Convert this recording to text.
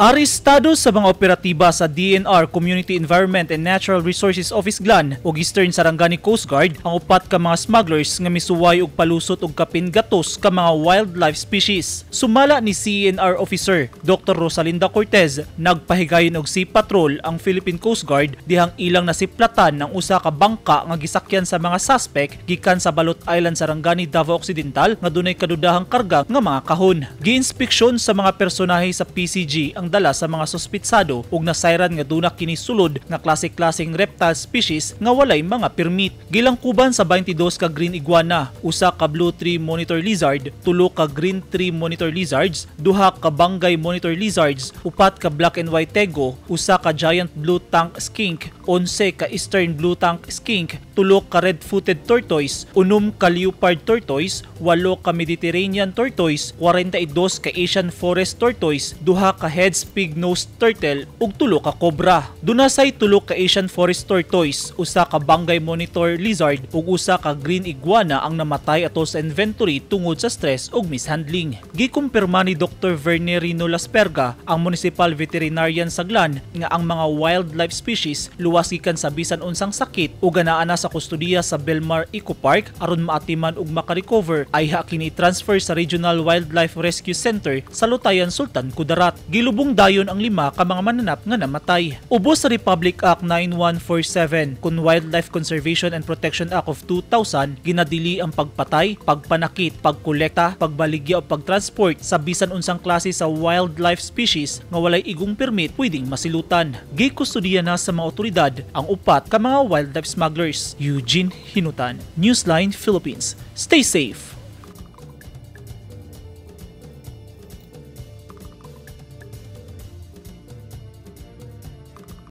Arestado sa mga operatiba sa DNR Community Environment and Natural Resources Office GLAN ug Eastern Sarangani Coast Guard ang upat ka mga smugglers nga misuway og palusot og kapin gatos ka mga wildlife species. Sumala ni CNR officer Dr. Rosalinda Cortez nagpahigayon og sea patrol ang Philippine Coast Guard dihang ilang nasiplatan ng usa ka bangka nga gisakyan sa mga suspect gikan sa Balot Island Sarangani Davao Occidental nga dunay kadudahang karga nga mga kahon. Giinspeksyon sa mga personahe sa PCG ang dala sa mga suspitsado ug nasayran nga duna kini sulod nga klase-klaseng reptile species nga walay mga permit. Gilangkuban sa 22 ka green iguana, usa ka blue tree monitor lizard, tulo ka green tree monitor lizards, duha ka bangay monitor lizards, upat ka black and white tego, usa ka giant blue tank skink, 11 ka eastern blue tank skink, tulo ka red-footed tortoise, unom ka leopard tortoise, walo ka Mediterranean tortoise, 42 ka Asian forest tortoise, duha ka heads pig-nosed turtle ug tulo ka cobra. Dunasay tulo ka Asian forest tortoise, usa ka bangay monitor lizard ug usa ka green iguana ang namatay ato sa inventory tungod sa stress ug mishandling. Gikumpirma ni Dr. Vernerino Lasperga, ang municipal veterinarian sa Glan, nga ang mga wildlife species luwas gikan sa bisan unsang sakit ug ganaana sa kustodiya sa Belmar Eco Park aron maatiman ug makarecover ay ha kini transfer sa Regional Wildlife Rescue Center sa Lutayan Sultan Kudarat. Gilubong dayon ang lima ka mga mananap nga namatay. Ubos sa Republic Act 9147 kun Wildlife Conservation and Protection Act of 2000 ginadili ang pagpatay, pagpanakit, pagkolekta, pagbaligya o pagtransport sa bisan unsang klase sa wildlife species nga walay igong permit pwedeng masilutan. Gikustodiya na sa mga otoridad ang upat ka mga wildlife smugglers. Eugene Hinutan, Newsline Philippines. Stay safe!